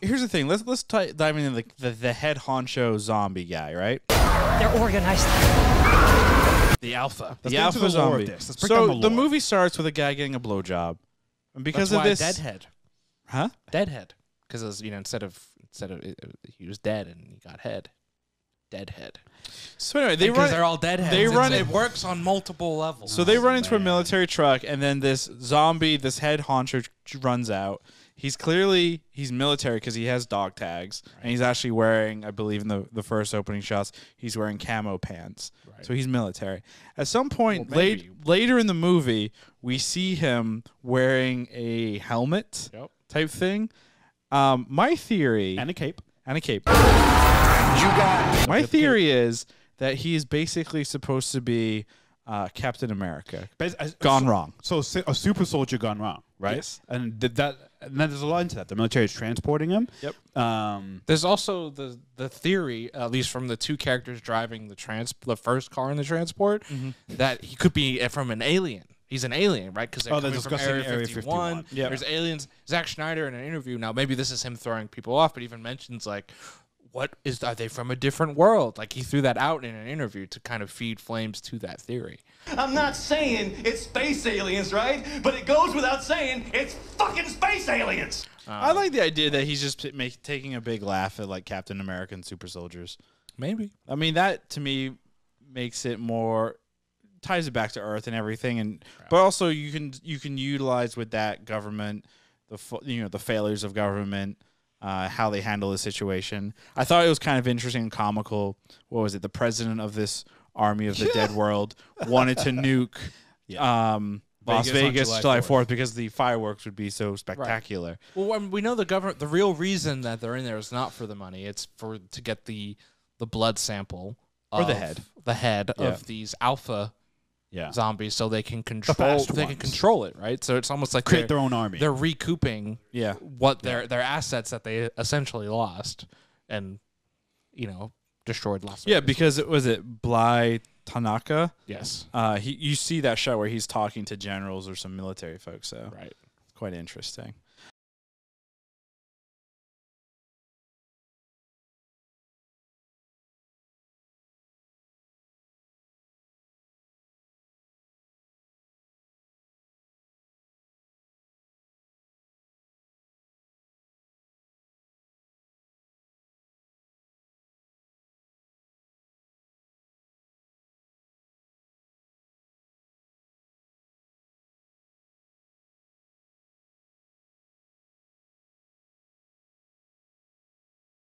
here's the thing. Let's let's t- dive into the, the the head honcho zombie guy, right? They're organized. The alpha. the get into alpha the zombie. this. Let's so the the movie starts with a guy getting a blowjob, and because That's of why this, deadhead. huh? Deadhead. Because you know instead of instead of it, he was dead and he got head. Deadhead. So anyway, they run. They're all deadheads. they run It it- works on multiple levels. So they run into a military truck, and then this zombie, this head honcho, runs out. He's clearly he's military because he has dog tags, and he's actually wearing, I believe, in the the first opening shots, he's wearing camo pants. So he's military. At some point Well, late, later in the movie, we see him wearing a helmet Yep. type thing. Um, my theory And a cape. and a cape. You got My theory is that he is basically supposed to be uh, Captain America But as- gone so- wrong. So a super soldier gone wrong, right? Yes. And did that. And then there's a lot into that. The military is transporting him. Yep. Um, There's also the the theory, at least from the two characters driving the trans the first car in the transport, that he could be from an alien. He's an alien, right? Because they're Oh, they're coming from Area Area 51. 51. Yeah. There's aliens. Zack Snyder in an interview. Now maybe this is him throwing people off, but even mentions like, what is are they from a different world? Like he threw that out in an interview to kind of feed flames to that theory. I'm not saying it's space aliens, right? But it goes without saying it's fucking space aliens. I um, like the idea that he's just p- make, taking a big laugh at like Captain America and super soldiers. Maybe. I mean, that to me makes it more ties it back to Earth and everything, and but also you can you can utilize with that government the fa- you know the failures of government. Uh, how they handle the situation. I thought it was kind of interesting and comical. What was it? The president of this army of the dead world wanted to nuke um, Las Vegas Vegas July July 4th. 4th because the fireworks would be so spectacular. Well, um, we know the government. The real reason that they're in there is not for the money. It's for to get the the blood sample Or the head. the head Yeah. of these alpha yeah. zombies, so they can control. fast They can control it, right? So it's almost like Create they're, their own army. they're recouping Yeah. what their their assets that they essentially lost, and you know destroyed Las Yeah, Vegas. because it was it Bly Tanaka. yes, Uh, he you see that shot where he's talking to generals or some military folks. So right. quite interesting.